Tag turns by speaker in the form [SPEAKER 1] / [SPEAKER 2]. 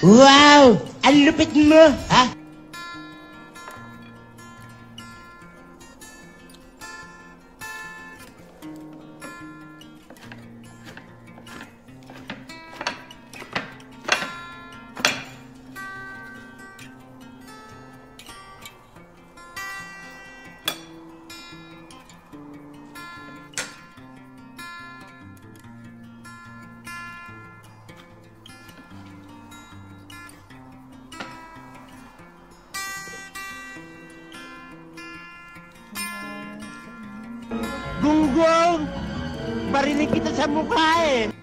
[SPEAKER 1] Wow! Ang lupit mo, ha? Gunggong! Barinig kita sa mukha eh!